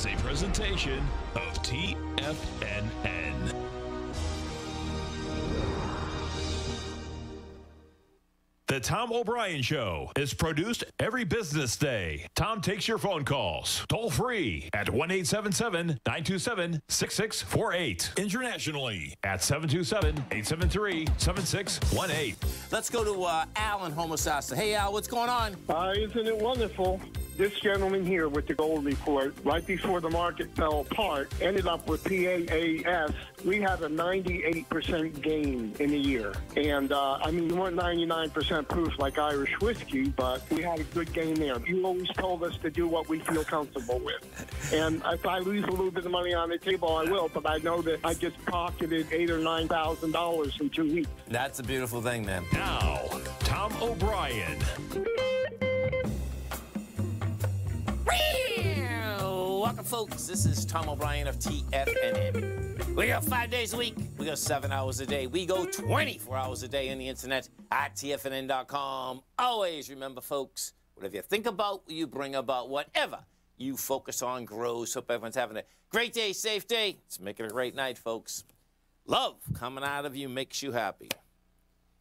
is a presentation of TFNN. The Tom O'Brien Show is produced every business day. Tom takes your phone calls toll free at 1 877 927 6648. Internationally at 727 873 7618. Let's go to uh, Al in Homosassa. Hey, Al, what's going on? Uh, isn't it wonderful? This gentleman here with the gold report, right before the market fell apart, ended up with PAAS. We had a 98% gain in a year. And, uh, I mean, we weren't 99% proof like Irish whiskey, but we had a good gain there. You always told us to do what we feel comfortable with. And if I lose a little bit of money on the table, I will, but I know that I just pocketed eight or $9,000 in two weeks. That's a beautiful thing, man. Now, Tom O'Brien. Welcome, folks. This is Tom O'Brien of TFNN. We go five days a week. We go seven hours a day. We go 24 hours a day on the internet at TFNN.com. Always remember, folks, whatever you think about, you bring about. Whatever you focus on grows. Hope everyone's having a great day, safe day. Let's make it a great night, folks. Love coming out of you makes you happy.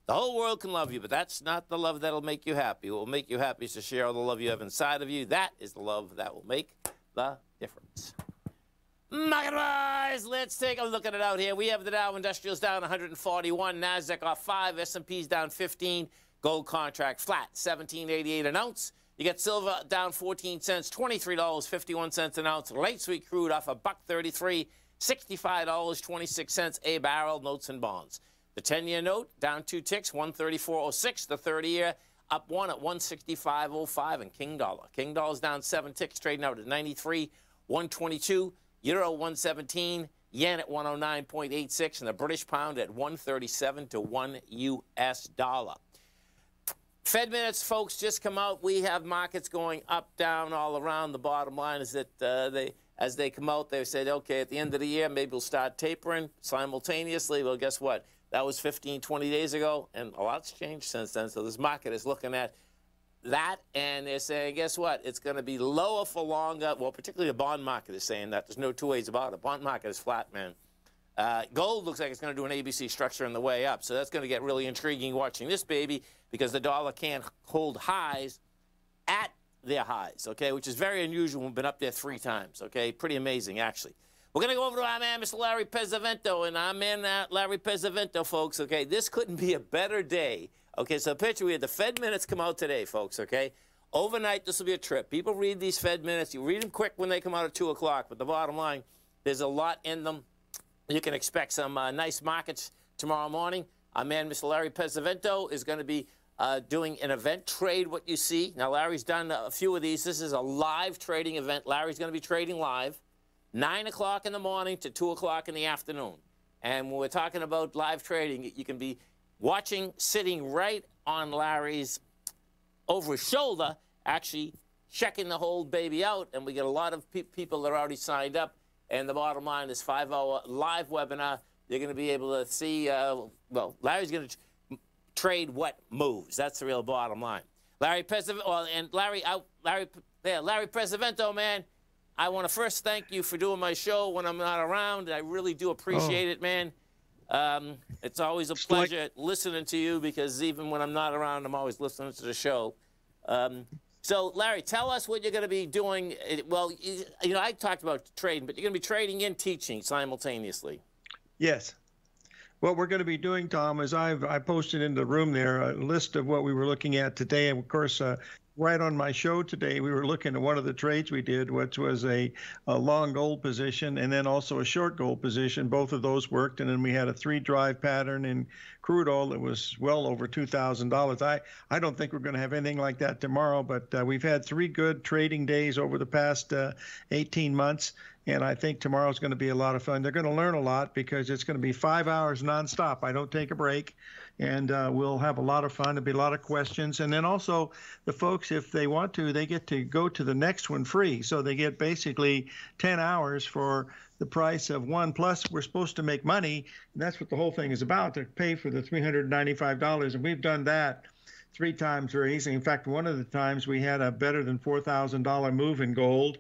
The whole world can love you, but that's not the love that'll make you happy. What will make you happy is to share all the love you have inside of you. That is the love that will make the difference. Market wise, let's take a look at it out here. We have the Dow Industrials down 141, Nasdaq off 5, S&P's down 15, gold contract flat, 17.88 an ounce. You get silver down 14 cents, $23.51 an ounce. Light sweet crude off a buck 33, $65.26 a barrel. Notes and bonds. The 10-year note down two ticks, 134.06. The 30-year up one at 165.05. And King Dollar. King Dollar's down seven ticks, trading out at 93, 122. Euro 117. Yen at 109.86. And the British pound at 137 to 1 U.S. dollar. Fed minutes, folks, just come out. We have markets going up, down, all around. The bottom line is that uh, they, as they come out, they said, okay, at the end of the year, maybe we'll start tapering simultaneously. Well, guess what? That was 15, 20 days ago, and a lot's changed since then. So this market is looking at that, and they're saying, guess what? It's going to be lower for longer. Well, particularly the bond market is saying that. There's no two ways about it. The Bond market is flat, man. Uh, gold looks like it's going to do an ABC structure on the way up. So that's going to get really intriguing watching this baby because the dollar can't hold highs at their highs, okay, which is very unusual. We've been up there three times, okay? Pretty amazing, actually. We're going to go over to our man, Mr. Larry Pesavento, and our man, uh, Larry Pesavento, folks, okay? This couldn't be a better day. Okay, so picture we had the Fed minutes come out today, folks, okay? Overnight, this will be a trip. People read these Fed minutes. You read them quick when they come out at 2 o'clock, but the bottom line, there's a lot in them. You can expect some uh, nice markets tomorrow morning. Our man, Mr. Larry Pesavento, is going to be uh, doing an event trade what you see. Now, Larry's done a few of these. This is a live trading event. Larry's going to be trading live, 9 o'clock in the morning to 2 o'clock in the afternoon. And when we're talking about live trading, you can be watching, sitting right on Larry's over his shoulder, actually checking the whole baby out. And we get a lot of pe people that are already signed up. And the bottom line is five-hour live webinar. You're going to be able to see, uh, well, Larry's going to trade what moves. That's the real bottom line. Larry Pesavento, well, and Larry, Larry, yeah, Larry Pesavento, man, I want to first thank you for doing my show when I'm not around. I really do appreciate oh. it, man. Um, it's always a pleasure like listening to you because even when I'm not around, I'm always listening to the show. Um, so, Larry, tell us what you're going to be doing. Well, you know, I talked about trading, but you're going to be trading and teaching simultaneously. Yes. What we're going to be doing, Tom, is I've I posted in the room there a list of what we were looking at today, and of course, uh, right on my show today, we were looking at one of the trades we did, which was a, a long gold position and then also a short gold position. Both of those worked, and then we had a three drive pattern in crude oil that was well over two thousand dollars. I I don't think we're going to have anything like that tomorrow, but uh, we've had three good trading days over the past uh, 18 months. And I think tomorrow's going to be a lot of fun. They're going to learn a lot because it's going to be five hours nonstop. I don't take a break and uh, we'll have a lot of fun. There'll be a lot of questions, and then also the folks, if they want to, they get to go to the next one free. So they get basically 10 hours for the price of one. Plus, we're supposed to make money, and that's what the whole thing is about to pay for the $395, and we've done that three times very easily. In fact, one of the times we had a better than $4,000 move in gold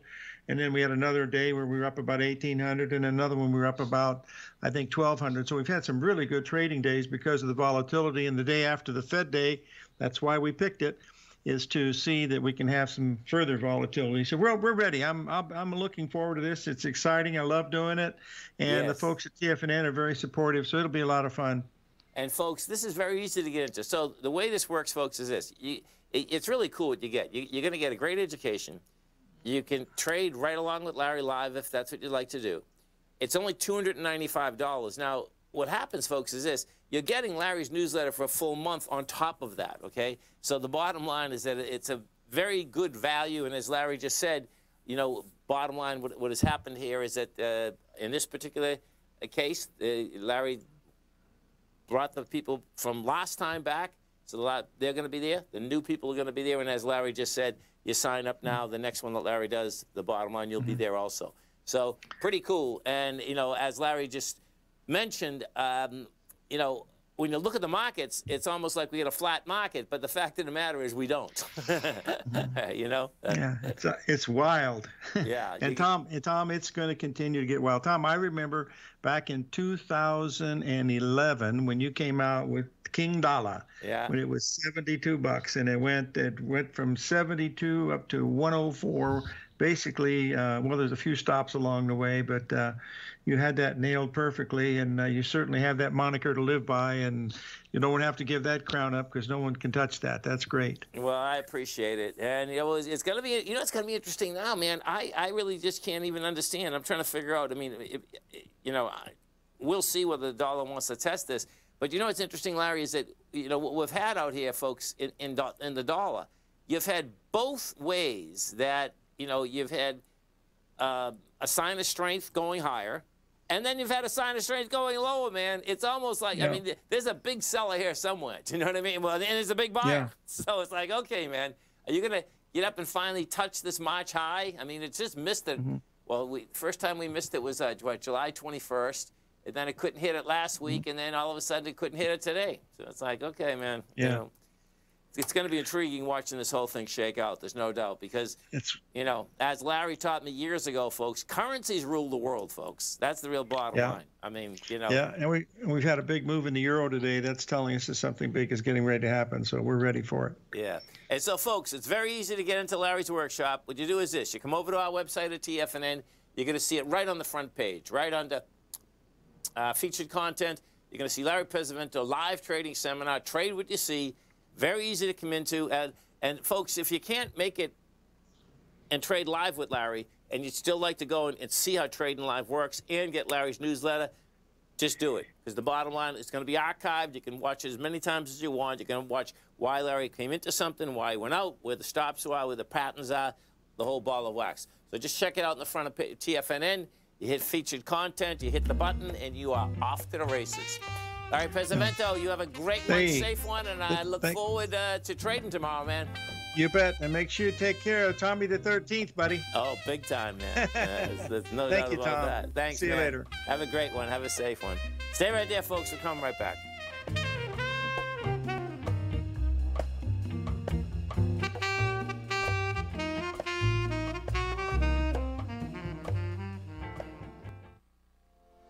and then we had another day where we were up about 1800 and another one we were up about i think 1200 so we've had some really good trading days because of the volatility and the day after the fed day that's why we picked it is to see that we can have some further volatility. So we're, we're ready. I'm, I'm, I'm looking forward to this. It's exciting. I love doing it. And yes. the folks at TFNN are very supportive. So it'll be a lot of fun. And folks, this is very easy to get into. So the way this works, folks, is this. You, it's really cool what you get. You, you're going to get a great education. You can trade right along with Larry Live if that's what you'd like to do. It's only $295. Now, what happens, folks, is this. You're getting Larry's newsletter for a full month on top of that, okay? So the bottom line is that it's a very good value. And as Larry just said, you know, bottom line, what, what has happened here is that uh, in this particular case, uh, Larry brought the people from last time back. So they're going to be there. The new people are going to be there. And as Larry just said, you sign up now. The next one that Larry does, the bottom line, you'll be mm-hmm. there also. So pretty cool. And, you know, as Larry just mentioned, um, you know, when you look at the markets, it's almost like we had a flat market. But the fact of the matter is, we don't. you know. Yeah, it's uh, it's wild. Yeah. and Tom, and Tom, it's going to continue to get wild. Tom, I remember back in 2011 when you came out with King Dollar. Yeah. When it was 72 bucks, and it went it went from 72 up to 104 basically, uh, well, there's a few stops along the way, but uh, you had that nailed perfectly, and uh, you certainly have that moniker to live by, and you don't have to give that crown up because no one can touch that. That's great. Well, I appreciate it, and you know, it's, it's going to be, you know, it's to be interesting now, man. I, I really just can't even understand. I'm trying to figure out. I mean, it, it, you know, we'll see whether the dollar wants to test this. But you know what's interesting, Larry, is that you know what we've had out here, folks, in in, in the dollar. You've had both ways that you know, you've had uh, a sign of strength going higher, and then you've had a sign of strength going lower, man. It's almost like, yeah. I mean, there's a big seller here somewhere. Do you know what I mean? Well, and there's a big buyer. Yeah. So it's like, okay, man, are you going to get up and finally touch this March high? I mean, it's just missed it. Mm-hmm. Well, we, first time we missed it was uh, what, July 21st, and then it couldn't hit it last week, mm-hmm. and then all of a sudden it couldn't hit it today. So it's like, okay, man. Yeah. You know, it's going to be intriguing watching this whole thing shake out. There's no doubt because it's you know, as Larry taught me years ago, folks, currencies rule the world, folks. That's the real bottom yeah. line. I mean, you know. Yeah, and we we've had a big move in the euro today. That's telling us that something big is getting ready to happen. So we're ready for it. Yeah, and so folks, it's very easy to get into Larry's workshop. What you do is this: you come over to our website at TFNN. You're going to see it right on the front page, right under uh, featured content. You're going to see Larry Pesavento live trading seminar. Trade what you see. Very easy to come into. And, and folks, if you can't make it and trade live with Larry, and you'd still like to go and, and see how trading live works and get Larry's newsletter, just do it. Because the bottom line, it's going to be archived. You can watch it as many times as you want. You can watch why Larry came into something, why he went out, where the stops are, where the patterns are, the whole ball of wax. So just check it out in the front of TFNN. You hit featured content, you hit the button, and you are off to the races. All right, Pesavento, you have a great one, hey, safe one, and I look thank, forward uh, to trading tomorrow, man. You bet. And make sure you take care of Tommy the 13th, buddy. Oh, big time, man. uh, there's no Thank doubt you, about Tom. that. Thanks, See man. you later. Have a great one. Have a safe one. Stay right there, folks. We'll come right back.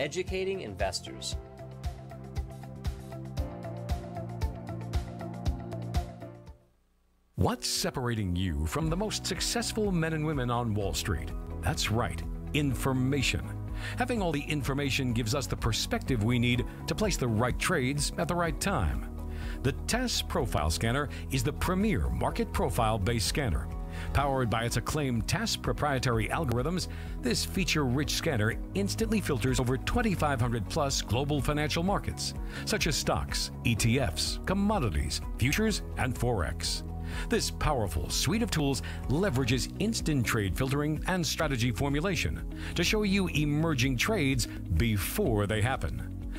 educating investors. What's separating you from the most successful men and women on Wall Street? That's right, information. Having all the information gives us the perspective we need to place the right trades at the right time. The TAS Profile Scanner is the premier market profile based scanner. Powered by its acclaimed TAS proprietary algorithms, this feature rich scanner instantly filters over 2,500 plus global financial markets, such as stocks, ETFs, commodities, futures, and Forex. This powerful suite of tools leverages instant trade filtering and strategy formulation to show you emerging trades before they happen.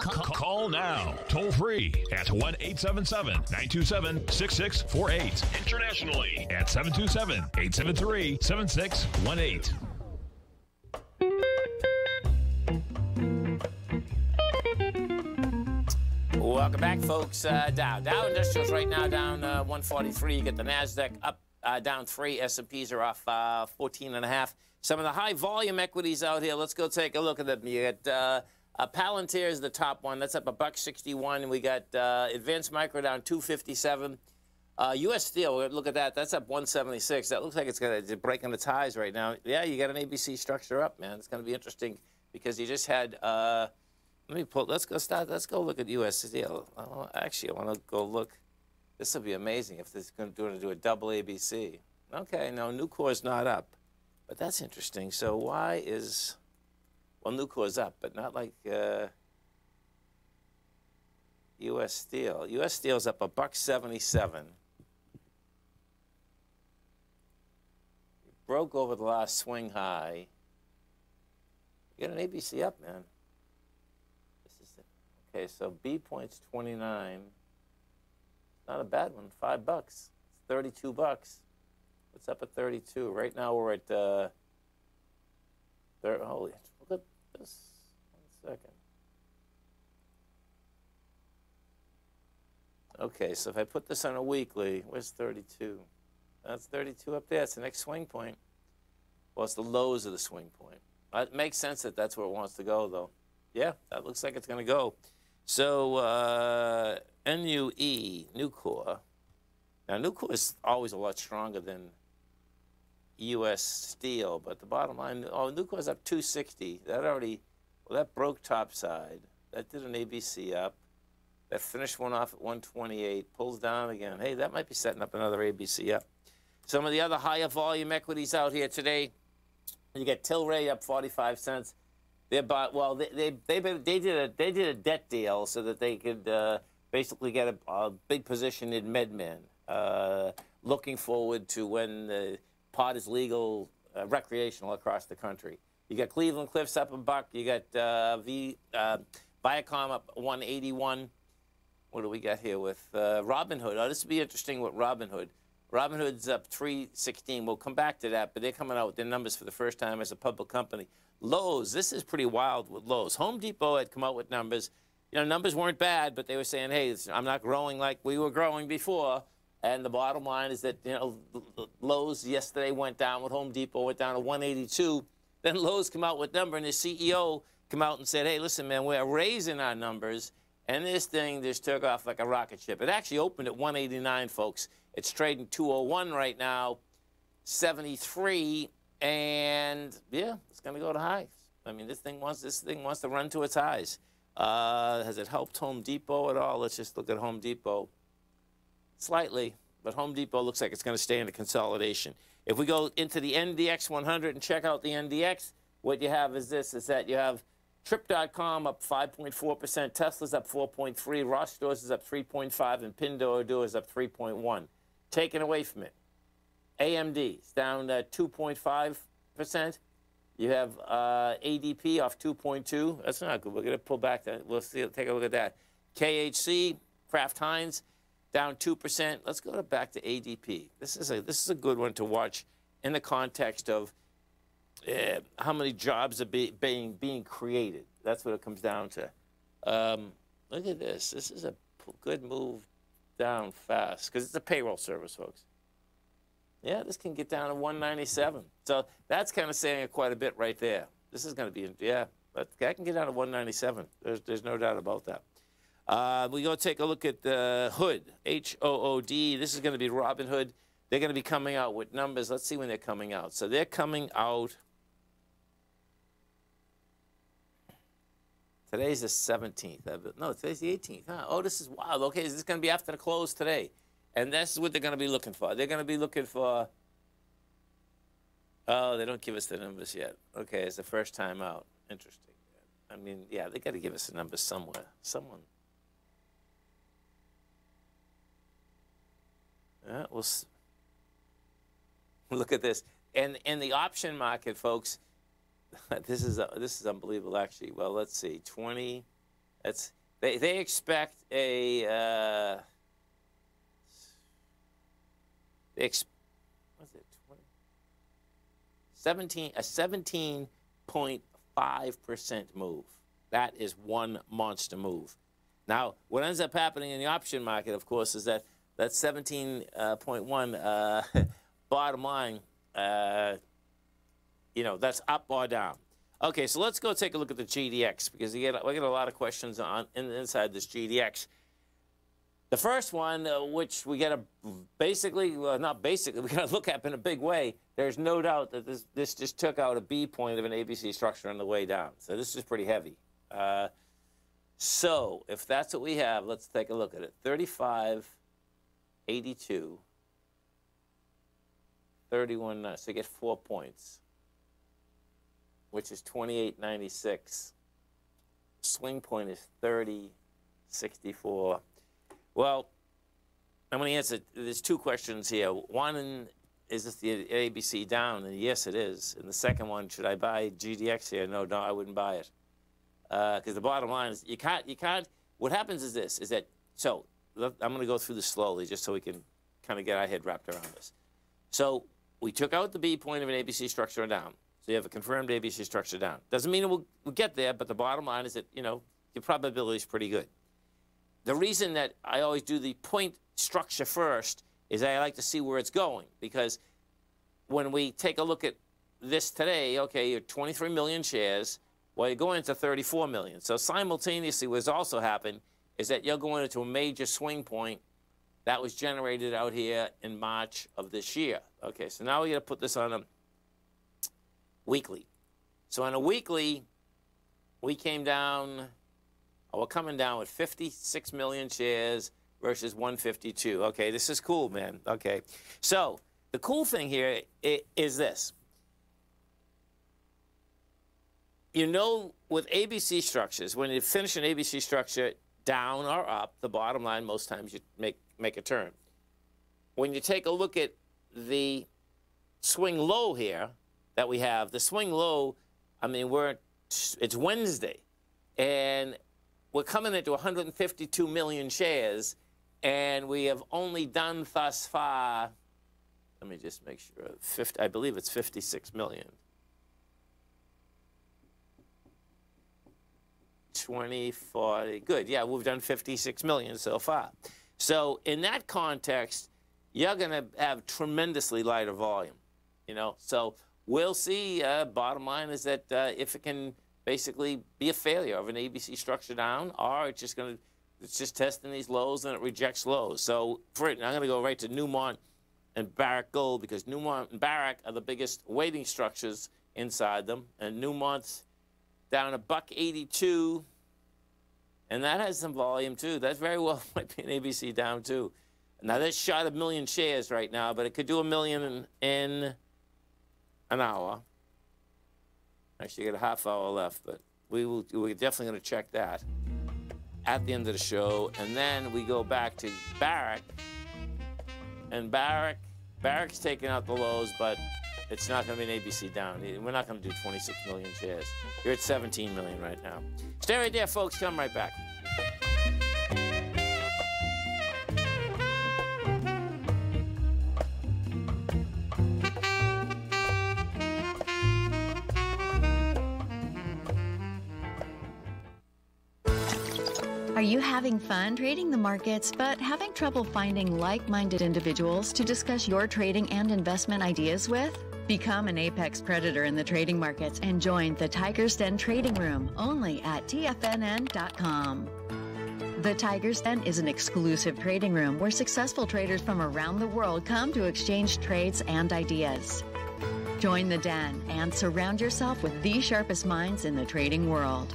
Call now, toll free at 1 877 927 6648. Internationally at 727 873 7618. Welcome back, folks. Uh, Dow. Dow Industrials right now down uh, 143. You get the Nasdaq up, uh, down three. S&Ps are off uh, 14 and a half. Some of the high volume equities out here. Let's go take a look at them. You got uh, Palantir is the top one. That's up a buck 61. We got uh, Advanced Micro down 257. Uh, U.S. Steel, look at that. That's up 176. That looks like it's going to breaking the ties right now. Yeah, you got an ABC structure up, man. It's going to be interesting because you just had. Uh, let me pull. Let's go start. Let's go look at U.S. Steel. Oh, actually, I want to go look. This will be amazing if this is going to do a double ABC. Okay, no, Nucor is not up, but that's interesting. So why is well, is up, but not like uh, U.S. Steel. U.S. Steel's up a buck seventy-seven. Broke over the last swing high. You got an ABC up, man. This is it. Okay, so B points twenty-nine. Not a bad one. Five bucks. It's thirty-two bucks. What's up at thirty-two? Right now we're at. Uh, holy this. One second. Okay, so if I put this on a weekly, where's 32? That's 32 up there. It's the next swing point. Well, it's the lows of the swing point. It makes sense that that's where it wants to go, though. Yeah, that looks like it's going to go. So uh, NUE, Nucor. Now, Nucor is always a lot stronger than U.S. Steel, but the bottom line, oh, Nucor's up 260. That already, well, that broke topside. That did an ABC up. That finished one off at 128, pulls down again. Hey, that might be setting up another ABC up. Some of the other higher volume equities out here today, you get Tilray up 45 cents. They bought well. They they they, they did a they did a debt deal so that they could uh, basically get a, a, big position in MedMen. Uh, looking forward to when the pot is legal uh, recreational across the country. You got Cleveland Cliffs up a buck. You got uh, v, uh, Viacom up 181. What do we got here with uh, Robinhood? Oh, this will be interesting with Robinhood. Robinhood's up 316. We'll come back to that, but they're coming out with their numbers for the first time as a public company. Lowe's, this is pretty wild with Lowe's. Home Depot had come out with numbers. You know, numbers weren't bad, but they were saying, hey, I'm not growing like we were growing before. And the bottom line is that you know Lowe's yesterday went down with Home Depot went down to 182. Then Lowe's come out with number, and the CEO come out and said, "Hey, listen, man, we're raising our numbers." And this thing just took off like a rocket ship. It actually opened at 189, folks. It's trading 201 right now. 73 and yeah, it's going to go to highs. I mean, this thing wants this thing wants to run to its highs. Uh, has it helped Home Depot at all? Let's just look at Home Depot. Slightly, but Home Depot looks like it's going to stay in the consolidation. If we go into the NDX 100 and check out the NDX, what you have is this: is that you have Trip.com up 5.4%, Tesla's up 4.3, Ross Stores is up 3.5, and Pinduoduo is up 3.1. Taken away from it, AMD is down uh, 2.5%. You have uh, ADP off 2.2. That's not good. We're going to pull back. That. We'll see. Take a look at that. KHC, Kraft Heinz, down 2%. Let's go to back to ADP. This is a this is a good one to watch in the context of uh, how many jobs are be, being being created. That's what it comes down to. Um, look at this. This is a good move down fast because it's a payroll service, folks. Yeah, this can get down to 197. So that's kind of saying quite a bit right there. This is going to be, yeah, but I can get down to 197. There's, there's no doubt about that. Uh, we go take a look at the Hood, H O O D. This is going to be Robinhood. They're going to be coming out with numbers. Let's see when they're coming out. So they're coming out. Today's the 17th. No, today's the 18th. Huh? Oh, this is wild. Okay, is this going to be after the close today? And that's what they're going to be looking for. They're going to be looking for. Oh, they don't give us the numbers yet. Okay, it's the first time out. Interesting. I mean, yeah, they got to give us the numbers somewhere. Someone. Yeah, we'll look at this. And in the option market, folks, this is uh, this is unbelievable. Actually, well, let's see, twenty. That's they they expect a. Uh, what's it, 20, 17, a 17.5% move. That is one monster move. Now, what ends up happening in the option market, of course, is that that 17.1 uh, bottom line, uh, you know, that's up or down. Okay, so let's go take a look at the GDX because we get, we get a lot of questions on in, inside this GDX. The first one, uh, which we got to basically, well, not basically, we got to look at in a big way. There's no doubt that this, this just took out a B point of an ABC structure on the way down. So this is pretty heavy. Uh, so if that's what we have, let's take a look at it. 35, 82, 31, uh, so you get four points, which is 28.96. Swing point is 30, 64. Well, I'm going to answer. There's two questions here. One, is this the ABC down? And yes, it is. And the second one, should I buy GDX here? No, no, I wouldn't buy it. Because uh, the bottom line is, you can't, you can't. What happens is this: is that so. I'm going to go through this slowly, just so we can kind of get our head wrapped around this. So we took out the B point of an ABC structure down. So you have a confirmed ABC structure down. Doesn't mean we'll, we'll get there, but the bottom line is that you know your probability is pretty good. The reason that I always do the point structure first is I like to see where it's going because when we take a look at this today, okay, you're 23 million shares, well, you're going to 34 million. So simultaneously, what's also happened is that you're going into a major swing point that was generated out here in March of this year. Okay, so now we got to put this on a weekly. So on a weekly, we came down we're coming down with 56 million shares versus 152. Okay, this is cool, man. Okay. So the cool thing here is this. You know, with ABC structures, when you finish an ABC structure down or up, the bottom line, most times you make, make a turn. When you take a look at the swing low here that we have, the swing low, I mean, we're, it's Wednesday. And we're coming into 152 million shares, and we have only done thus far, let me just make sure, 50, I believe it's 56 million. 20, 40, good. Yeah, we've done 56 million so far. So in that context, you're going to have tremendously lighter volume, you know. So we'll see. Uh, bottom line is that uh, if it can basically be a failure of an ABC structure down, or it's just going to it's just testing these lows and it rejects lows. So for it, I'm going to go right to Newmont and Barrick Gold because Newmont and Barrick are the biggest weighting structures inside them, and Newmont's down a buck 82, and that has some volume too. That very well might be an ABC down too. Now that's shot a million shares right now, but it could do a million in, in an hour. Actually, got a half hour left, but we will, we're definitely going to check that at the end of the show. And then we go back to Barrick. And Barrick, Barrick's taking out the lows, but it's not going to be an ABC down. We're not going to do 26 million shares. You're at 17 million right now. Stay right there, folks. Come right back. Are you having fun trading the markets but having trouble finding like minded individuals to discuss your trading and investment ideas with? Become an apex predator in the trading markets and join the Tiger's Den Trading Room only at TFNN.com. The Tiger's Den is an exclusive trading room where successful traders from around the world come to exchange trades and ideas. Join the den and surround yourself with the sharpest minds in the trading world.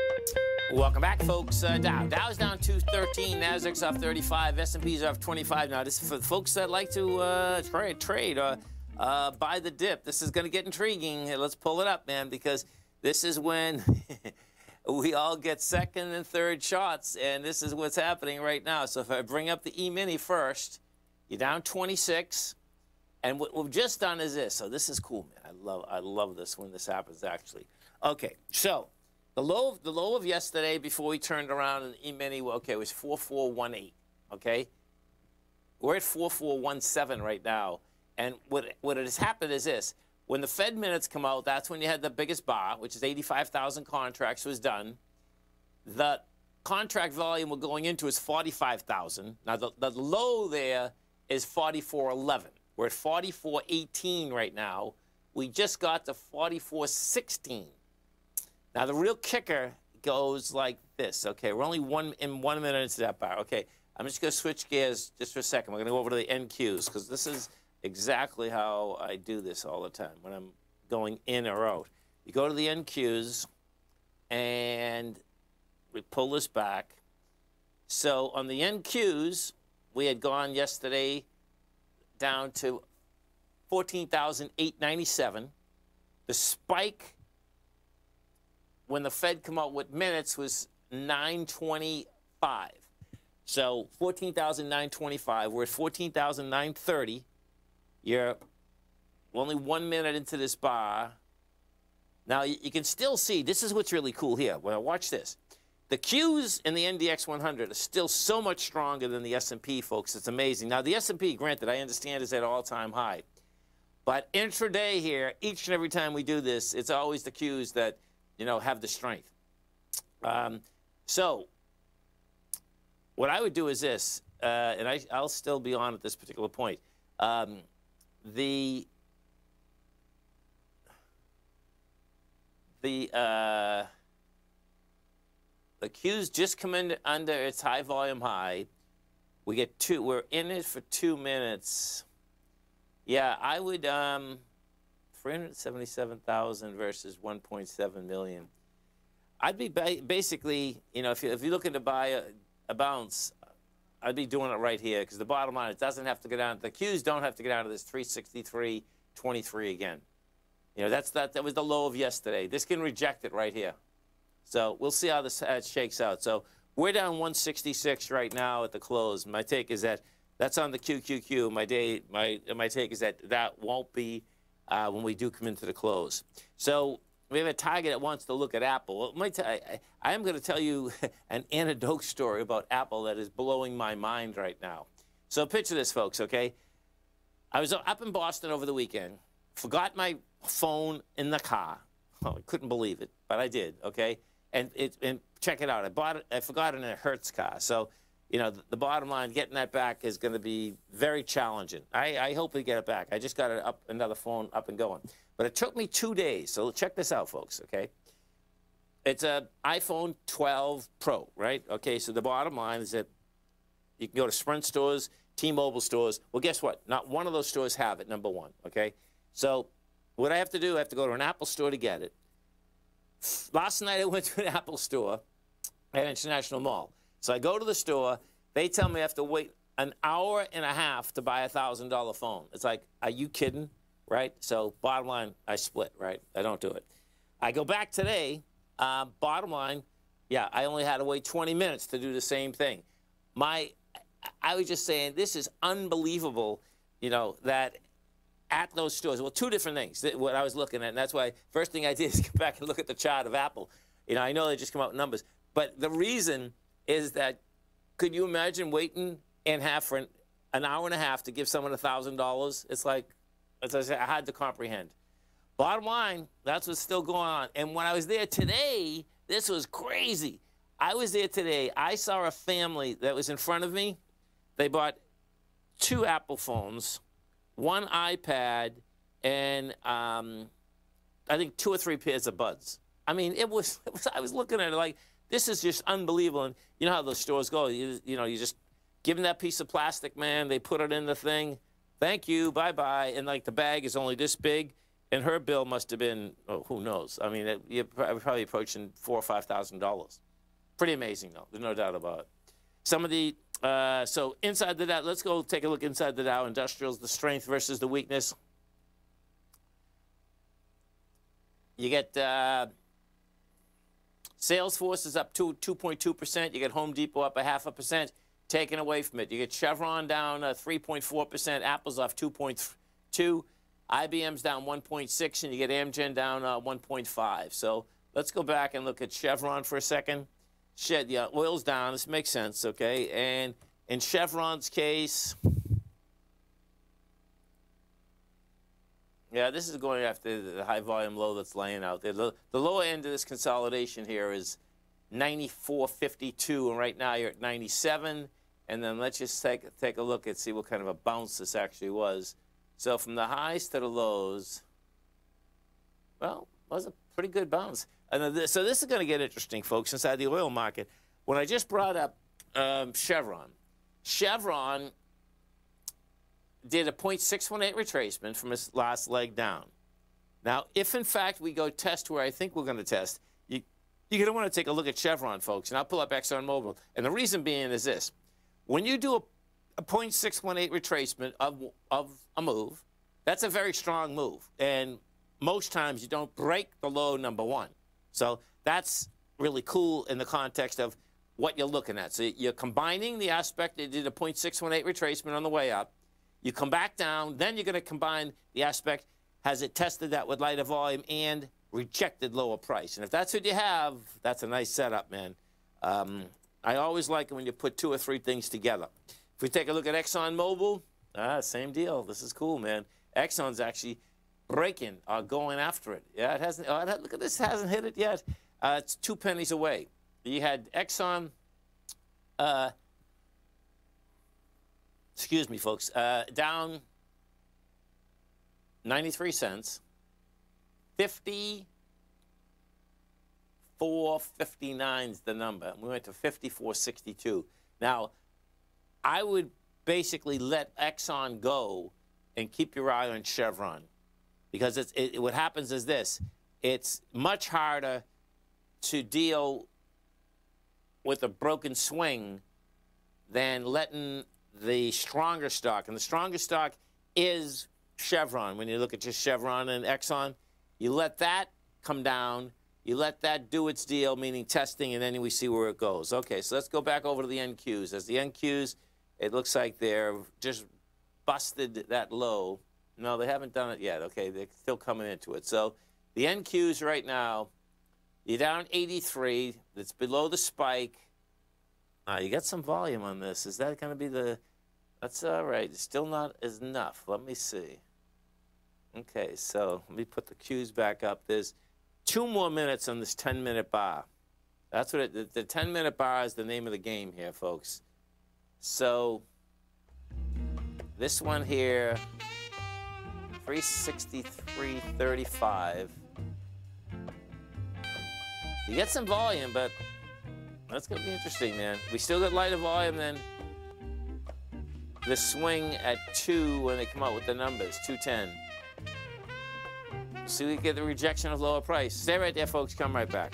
Welcome back, folks. Uh, Dow. Dow's down 213. Nasdaq's up 35. S&P's up 25. Now, this is for the folks that like to uh, trade, trade uh, uh, buy the dip. This is going to get intriguing. Let's pull it up, man, because this is when we all get second and third shots, and this is what's happening right now. So if I bring up the E-mini first, you're down 26. And what we've just done is this. So this is cool, man. I love, I love this when this happens, actually. Okay, so the low, the low of yesterday before we turned around in E-mini, okay, was 4418, okay? We're at 4417 right now. And what, what has happened is this. When the Fed minutes come out, that's when you had the biggest bar, which is 85,000 contracts was done. The contract volume we're going into is 45,000. Now, the, the low there is 4411. We're at 4418 right now. we just got to 44.16. Now the real kicker goes like this. Okay, we're only one in one minute into that bar. Okay, I'm just going to switch gears just for a second. We're going to go over to the NQs because this is exactly how I do this all the time when I'm going in or out. You go to the NQs and we pull this back. So on the NQs, we had gone yesterday down to 14,897. The spike when the Fed come out with minutes was 925. So 14,925. We're at 14,930. You're only one minute into this bar. Now you, can still see, this is what's really cool here. Watch this. The Qs in the NDX 100 are still so much stronger than the S&P, folks. It's amazing. Now, the S&P, granted, I understand is at all-time high. But intraday here, each and every time we do this, it's always the Qs that, you know, have the strength. Um, so what I would do is this, uh, and I, will still be on at this particular point. Um, the the uh, the just come in under its high volume high. We get two. We're in it for two minutes. Yeah, I would. Um, 377,000 versus 1.7 million. I'd be ba basically, you know, if, you, if you're looking to buy a, a bounce, I'd be doing it right here because the bottom line, it doesn't have to go down. The Qs don't have to get down to this 363.23 again. You know, that's that. That was the low of yesterday. This can reject it right here. So we'll see how this uh, shakes out. So we're down 166 right now at the close. My take is that that's on the QQQ. My day, my my take is that that won't be uh, when we do come into the close. So we have a target that wants to look at Apple. Well, I, I am going to tell you an anecdote story about Apple that is blowing my mind right now. So picture this, folks, okay? I was up in Boston over the weekend, forgot my phone in the car. Oh, I couldn't believe it, but I did, okay? And, it, and check it out. I bought it, I forgot it in a Hertz car. So, you know, the, the bottom line, getting that back is going to be very challenging. I, I hope we get it back. I just got it up, another phone up and going. But it took me two days. So check this out, folks, okay? It's a iPhone 12 Pro, right? Okay, so the bottom line is that you can go to Sprint stores, T-Mobile stores. Well, guess what? Not one of those stores have it, number one, okay? So what I have to do, I have to go to an Apple store to get it. Last night I went to an Apple store at International Mall. So I go to the store. They tell me I have to wait an hour and a half to buy a $1,000 phone. It's like, are you kidding? right? So bottom line, I split, right? I don't do it. I go back today. Uh, bottom line, yeah, I only had to wait 20 minutes to do the same thing. My, I was just saying, this is unbelievable, you know, that at those stores, well, two different things, what I was looking at, and that's why first thing I did is go back and look at the chart of Apple. You know, I know they just come out with numbers, but the reason is that could you imagine waiting in half for an, an hour and a half to give someone a $1,000? It's like, as I said, I had to comprehend. Bottom line, that's what's still going on. And when I was there today, this was crazy. I was there today. I saw a family that was in front of me. They bought two Apple phones, one iPad, and um, I think two or three pairs of buds. I mean, it was, it was, I was looking at it like, this is just unbelievable. And you know how those stores go. You, you know, you just give them that piece of plastic, man. They put it in the thing thank you, bye bye. And like the bag is only this big, and her bill must have been, oh, who knows? I mean, it, you're probably approaching four or five thousand dollars. Pretty amazing, though. There's no doubt about it. Some of the uh, so inside the Dow, let's go take a look inside the Dow Industrials, the strength versus the weakness. You get uh, Salesforce is up 2.2%. You get Home Depot up a half a percent taken away from it. You get Chevron down 3.4%, uh, Apple's off 2.2, IBM's down 1.6, and you get Amgen down uh, 1.5. So let's go back and look at Chevron for a second. Shed, yeah, oil's down. This makes sense, okay? And in Chevron's case, yeah, this is going after the high volume low that's laying out there. The, the lower end of this consolidation here is 94.52, and right now you're at 97. And then let's just take, take a look and see what kind of a bounce this actually was. So from the highs to the lows, well, was a pretty good bounce. And so this is going to get interesting, folks, inside the oil market. When I just brought up um, Chevron, Chevron did a 0.618 retracement from its last leg down. Now, if in fact we go test where I think we're going to test, you, you're going to want to take a look at Chevron, folks, and I'll pull up ExxonMobil. And the reason being is this when you do a, a 0.618 retracement of, of a move, that's a very strong move. And most times you don't break the low number one. So that's really cool in the context of what you're looking at. So you're combining the aspect, you did a 0.618 retracement on the way up. You come back down, then you're going to combine the aspect, has it tested that with lighter volume and rejected lower price? And if that's what you have, that's a nice setup, man. Um, I always like it when you put two or three things together. If we take a look at ExxonMobil, ah, same deal. This is cool, man. Exxon's actually breaking or uh, going after it. Yeah, it hasn't. Oh, look at this, hasn't hit it yet. Uh, it's two pennies away. You had Exxon. Uh, excuse me, folks. Uh, down 93 cents. 50. 459 is the number. We went to 54.62. Now, I would basically let Exxon go and keep your eye on Chevron because it's, it, what happens is this it's much harder to deal with a broken swing than letting the stronger stock, and the stronger stock is Chevron. When you look at just Chevron and Exxon, you let that come down, you let that do its deal, meaning testing, and then we see where it goes. Okay, so let's go back over to the NQs. As the NQs, it looks like they're just busted that low no, they haven't done it yet. Okay, they're still coming into it. So the NQs right now, you're down 83. It's below the spike. Uh, you got some volume on this. Is that going to be the? That's all right. Still not enough. Let me see. Okay, so let me put the cues back up. There's two more minutes on this 10-minute bar. That's what it, the 10-minute bar is the name of the game here, folks. So this one here 363.35. You get some volume, but that's to be interesting, man. We still got lighter volume than the swing at 2 when they come out with the numbers, 210. See, we get the rejection of lower price. Stay right there, folks. Come right back.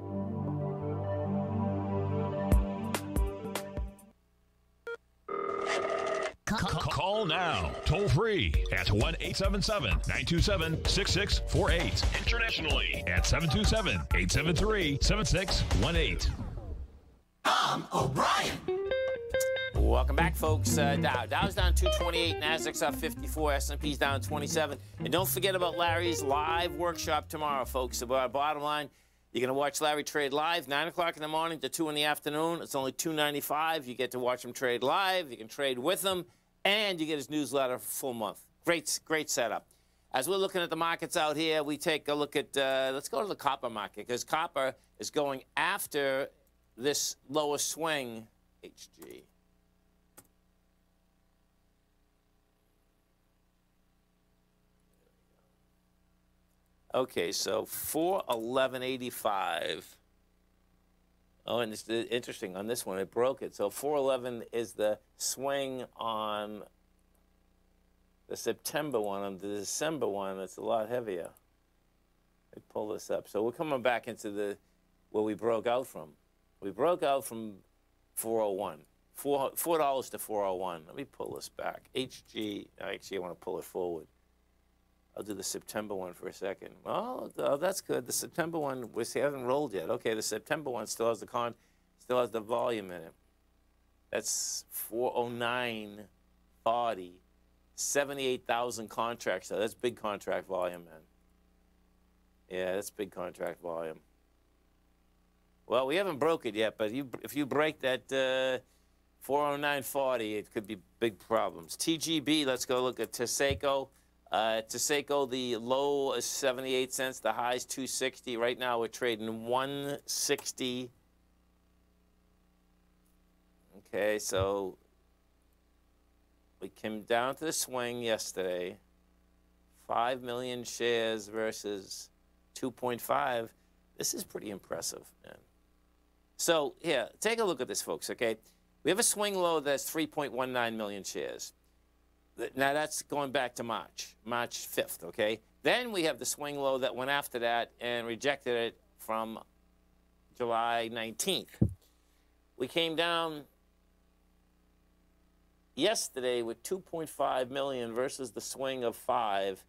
Call now, toll free at 1 877 927 6648. Internationally at 727 873 7618. Tom O'Brien. Welcome back, folks. Uh, Dow. Dow's down 228, Nasdaq's up 54, S&P's down 27. And don't forget about Larry's live workshop tomorrow, folks. So, bottom line, you're going to watch Larry trade live, 9 o'clock in the morning to 2 in the afternoon. It's only $2.95. You get to watch him trade live. You can trade with him, and you get his newsletter for full month. Great, great setup. As we're looking at the markets out here, we take a look at, uh, let's go to the copper market, because copper is going after this lower swing, HG. Okay, so 411.85. Oh, and it's uh, interesting on this one, it broke it. So 411 is the swing on the September one. On the December one, it's a lot heavier. Let pull this up. So we're coming back into the where we broke out from. We broke out from 401. Four, $4 to 401. Let me pull this back. HG, actually, I want to pull it forward. I'll do the September one for a second. Oh, oh that's good. The September one we hasn't rolled yet. Okay, the September one still has the con, still has the volume in it. That's 409 40, 78,000 contracts. So that's big contract volume, man. Yeah, that's big contract volume. Well, we haven't broke it yet, but you, if you break that uh, 409.40, it could be big problems. TGB, let's go look at Taseko. Uh, Taseko, the low is 78 cents, the high is 260. Right now we're trading 160. Okay, so we came down to the swing yesterday. 5 million shares versus 2.5. This is pretty impressive, man. So, here, take a look at this, folks, okay? We have a swing low that's 3.19 million shares. Now that's going back to March, March 5th, okay? Then we have the swing low that went after that and rejected it from July 19th. We came down yesterday with 2.5 million versus the swing of 5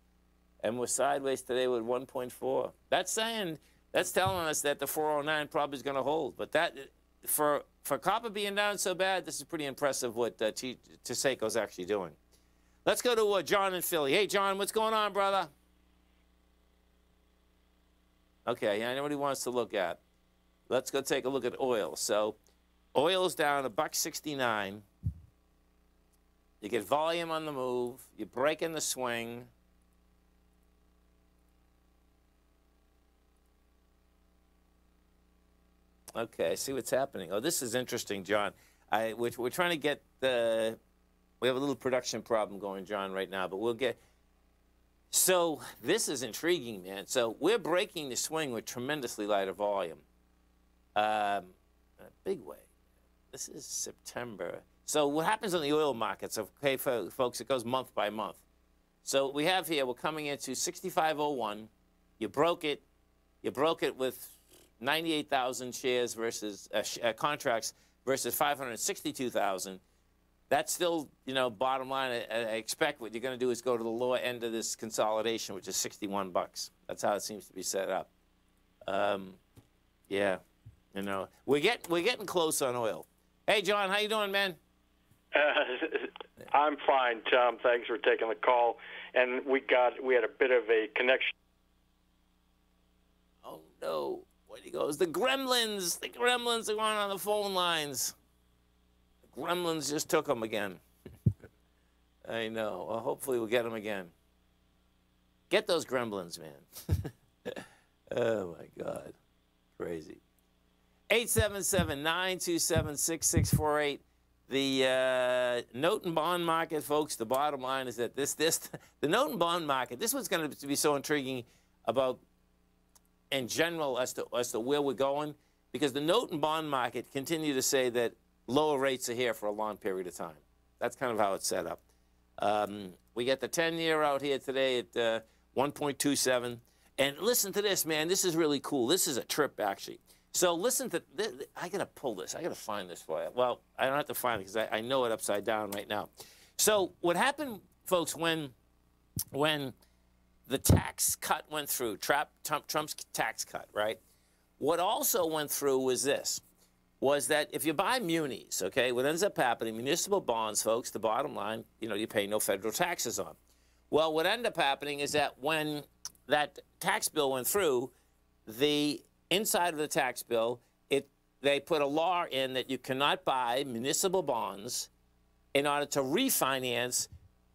and we're sideways today with 1.4. That's saying that's telling us that the 409 probably is going to hold, but that for for copper being down so bad, this is pretty impressive what uh, Taseko's actually doing. Let's go to uh, John in Philly. Hey, John, what's going on, brother? Okay, I what he wants to look at. Let's go take a look at oil. So, oil's down a buck 69. You get volume on the move. You break in the swing. Okay, see what's happening. Oh, this is interesting, John. I, we're, we're trying to get the we have a little production problem going, John, right now, but we'll get. So this is intriguing, man. So we're breaking the swing with tremendously lighter volume, um, in a big way. This is September. So what happens on the oil markets? Okay, folks, it goes month by month. So we have here, we're coming into 6501. You broke it. You broke it with 98,000 shares versus uh, sh uh, contracts versus 562,000 that's still, you know, bottom line. I, I expect what you're going to do is go to the lower end of this consolidation, which is 61 bucks. That's how it seems to be set up. Um, yeah, you know, we get we're getting close on oil. Hey, John, how you doing, man? Uh, I'm fine, Tom. Thanks for taking the call. And we got we had a bit of a connection. Oh no! What he goes? The Gremlins. The Gremlins are going on the phone lines. Gremlins just took them again. I know. Well, hopefully we'll get them again. Get those Gremlins, man. oh my God, crazy. 877-927-6648. The uh, note and bond market, folks, the bottom line is that this, this, the note and bond market, this was going to be so intriguing about in general as to, as to where we're going, because the note and bond market continue to say that lower rates are here for a long period of time. That's kind of how it's set up. Um, we get the 10 year out here today at uh, 1.27. And listen to this, man. This is really cool. This is a trip, actually. So listen to this. I got to pull this. I got to find this for you. Well, I don't have to find it because I, I know it upside down right now. So what happened, folks, when when the tax cut went through, Trump, Trump's tax cut, right? What also went through was this, was that if you buy munis, okay, what ends up happening, municipal bonds, folks, the bottom line, you know, you pay no federal taxes on. Well, what ended up happening is that when that tax bill went through, the inside of the tax bill, it they put a law in that you cannot buy municipal bonds in order to refinance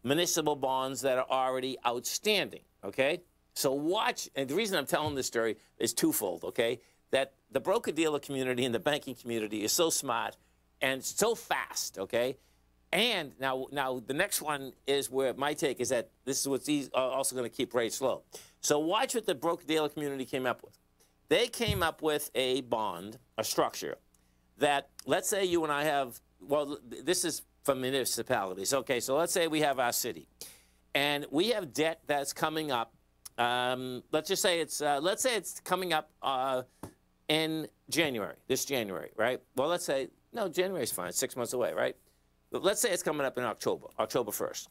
municipal bonds that are already outstanding. Okay? So watch, and the reason I'm telling this story is twofold, okay? That the broker dealer community and the banking community is so smart and so fast, okay? And now, now the next one is where my take is that this is what's also going to keep rates low. So watch what the broker dealer community came up with. They came up with a bond, a structure that, let's say you and I have, well, this is for municipalities. Okay, so let's say we have our city, and we have debt that's coming up. Um, let's just say it's, uh, let's say it's coming up uh, in January, this January, right? Well, let's say, no, January's fine, six months away, right? But let's say it's coming up in October, October 1st.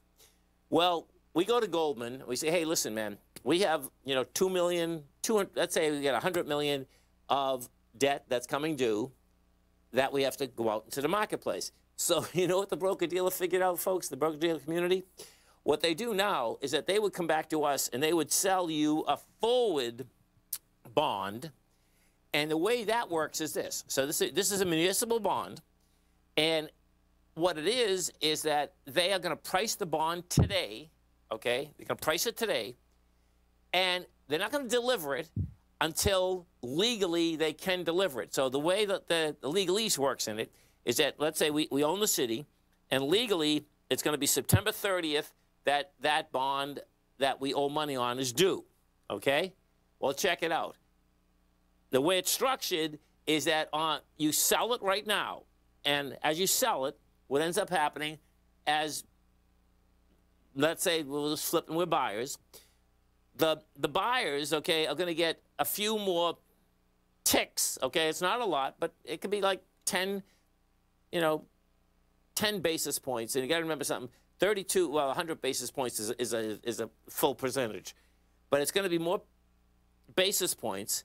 Well, we go to Goldman, we say, hey, listen, man, we have, you know, 2 million, 200, let's say we get 100 million of debt that's coming due that we have to go out into the marketplace. So, you know what the broker dealer figured out, folks, the broker dealer community? What they do now is that they would come back to us and they would sell you a forward bond. And the way that works is this. So this is, this is a municipal bond. And what it is, is that they are going to price the bond today okay? They're going to price it today, and they're not going to deliver it until legally they can deliver it. So the way that the, the legalese works in it is that, let's say we, we own the city, and legally it's going to be September 30th that that bond that we owe money on is due, okay? Well, check it out. The way it's structured is that on, you sell it right now, and as you sell it, what ends up happening as let's say we'll just flip and we're buyers. The, the buyers, okay, are going to get a few more ticks, okay? It's not a lot, but it could be like 10, you know, 10 basis points. And you got to remember something 32, well, 100 basis points is, is, a, is a full percentage. But it's going to be more basis points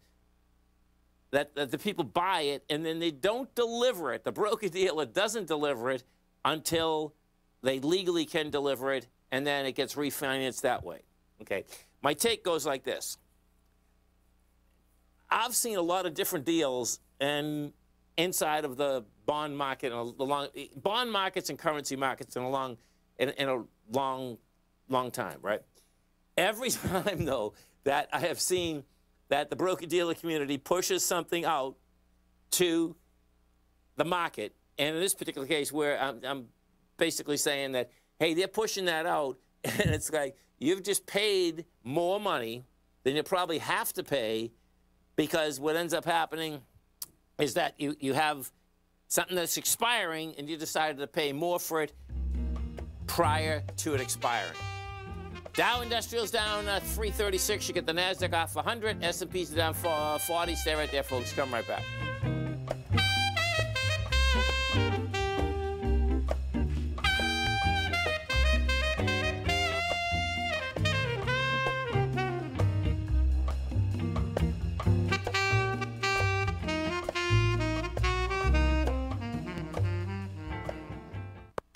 that, that the people buy it and then they don't deliver it. The broker dealer doesn't deliver it until they legally can deliver it and then it gets refinanced that way. Okay. My take goes like this. I've seen a lot of different deals and inside of the bond market and the long bond markets and currency markets in a long in, in a long long time, right? Every time though that I have seen that the broker dealer community pushes something out to the market, and in this particular case, where I'm, I'm basically saying that Hey, they're pushing that out, and it's like you've just paid more money than you probably have to pay because what ends up happening is that you, you have something that's expiring and you decided to pay more for it prior to it expiring. Dow Industrials down uh, 336. You get the Nasdaq off 100. S&P's down 40. Stay right there, folks. Come right back.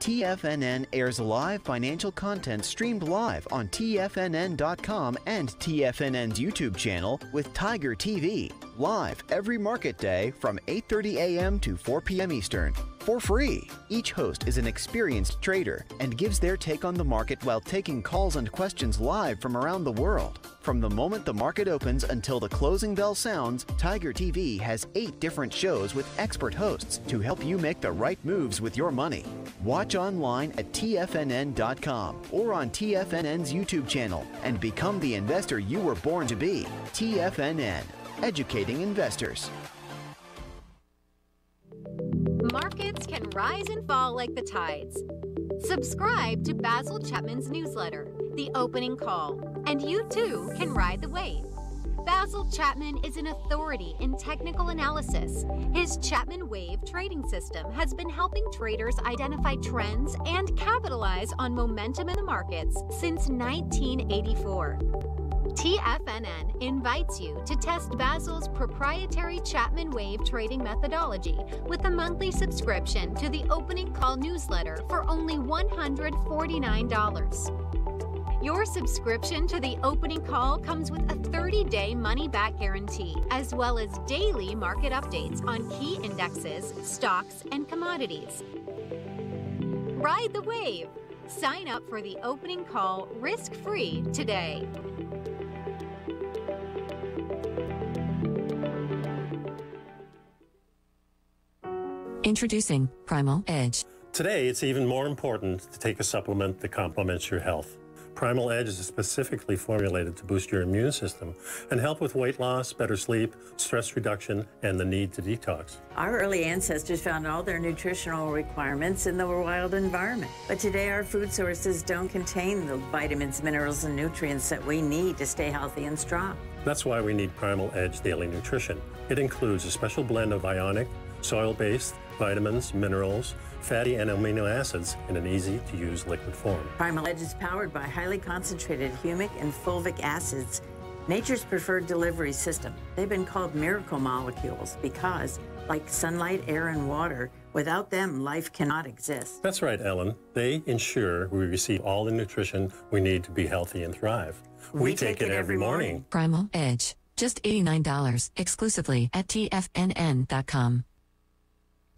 TFNN airs live financial content streamed live on TFNN.com and TFNN's YouTube channel with Tiger TV, live every market day from 8:30 a.m. to 4 p.m. Eastern for free. Each host is an experienced trader and gives their take on the market while taking calls and questions live from around the world. From the moment the market opens until the closing bell sounds, Tiger TV has eight different shows with expert hosts to help you make the right moves with your money. Watch online at TFNN.com or on TFNN's YouTube channel and become the investor you were born to be. TFNN, educating investors. Markets can rise and fall like the tides. Subscribe to Basil Chapman's newsletter, The Opening Call, and you too can ride the wave. Basil Chapman is an authority in technical analysis. His Chapman Wave trading system has been helping traders identify trends and capitalize on momentum in the markets since 1984. TFNN invites you to test Basil's proprietary Chapman Wave trading methodology with a monthly subscription to the Opening Call newsletter for only $149. Your subscription to the opening call comes with a 30 day money back guarantee, as well as daily market updates on key indexes, stocks, and commodities. Ride the wave! Sign up for the opening call risk free today. Introducing Primal Edge. Today, it's even more important to take a supplement that complements your health. Primal Edge is specifically formulated to boost your immune system and help with weight loss, better sleep, stress reduction, and the need to detox. Our early ancestors found all their nutritional requirements in the wild environment. But today, our food sources don't contain the vitamins, minerals, and nutrients that we need to stay healthy and strong. That's why we need Primal Edge Daily Nutrition. It includes a special blend of ionic, soil based vitamins, minerals, fatty and amino acids in an easy to use liquid form. Primal Edge is powered by highly concentrated humic and fulvic acids, nature's preferred delivery system. They've been called miracle molecules because, like sunlight, air, and water, without them, life cannot exist. That's right, Ellen. They ensure we receive all the nutrition we need to be healthy and thrive. We, We take, take it, it every every morning. Primal Edge. Just $89 exclusively at TFNN.com.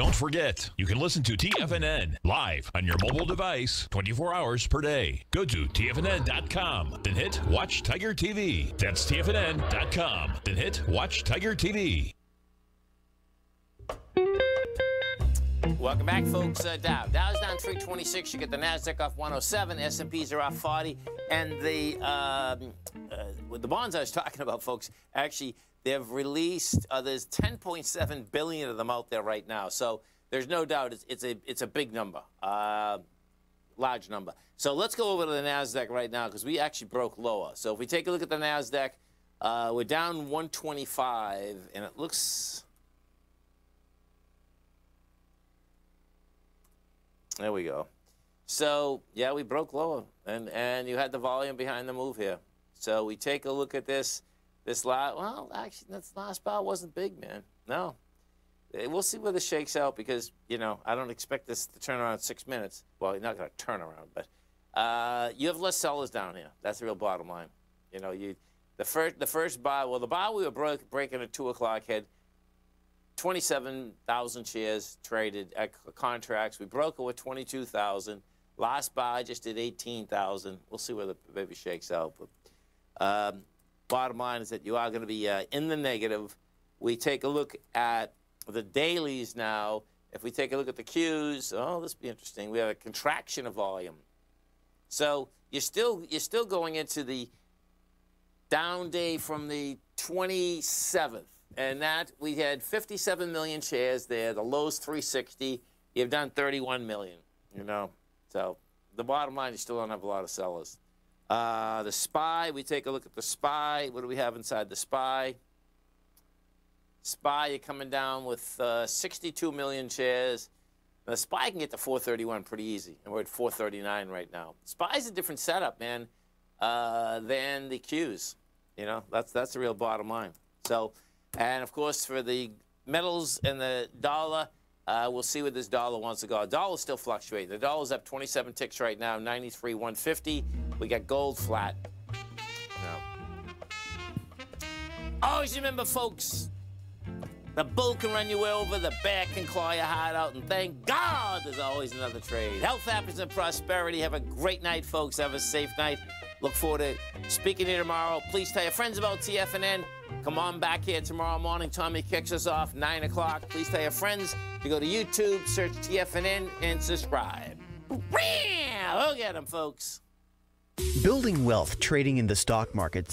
Don't forget, you can listen to TFNN live on your mobile device 24 hours per day. Go to TFNN.com, then hit Watch Tiger TV. That's TFNN.com, then hit Watch Tiger TV. Welcome back, folks. Uh, Dow. Dow's down 326. You get the Nasdaq off 107. S&Ps are off 40. And the um, uh, with the bonds I was talking about, folks, actually they've released. Uh, there's 10.7 billion of them out there right now. So there's no doubt it's, it's a it's a big number, uh, large number. So let's go over to the Nasdaq right now because we actually broke lower. So if we take a look at the Nasdaq, uh, we're down 125, and it looks. There we go. So yeah, we broke lower, and and you had the volume behind the move here. So we take a look at this. This last, well, actually, this last bar wasn't big, man. No, Eh, we'll see where this shakes out because you know I don't expect this to turn around six minutes. Well, you're not going to turn around, but uh, you have less sellers down here. That's the real bottom line. You know, you the first the first bar. Well, the buy we were break, breaking at two o'clock had 27,000 shares traded at contracts. We broke it with 22,000. Last buy just did 18,000. We'll see where the baby shakes out. But um, bottom line is that you are going to be uh, in the negative. We take a look at the dailies now. If we take a look at the Qs, oh, this be interesting. We have a contraction of volume. So you're still you're still going into the down day from the 27th, and that we had 57 million shares there. The low's 360. You've done 31 million. You know, so the bottom line, you still don't have a lot of sellers. Uh, the SPY, we take a look at the SPY. What do we have inside the SPY? SPY, you're coming down with uh, 62 million shares. Now, SPY can get to 431 pretty easy, and we're at 439 right now. SPY's a different setup, man, uh, than the Qs. You know, that's that's the real bottom line. So, and of course, for the metals and the dollar, uh, we'll see where this dollar wants to go. Dollar's still fluctuating. The dollar's up 27 ticks right now, 93 150. We got gold flat. Always remember, folks, the bull can run you over, the bear can claw your heart out, and thank God there's always another trade. Health, happiness, and prosperity. Have a great night, folks. Have a safe night. Look forward to speaking to you tomorrow. Please tell your friends about TFNN. Come on back here tomorrow morning. Tommy kicks us off, 9 o'clock. Please tell your friends to go to YouTube, search TFNN, and subscribe. Look at them, folks. Building wealth trading in the stock market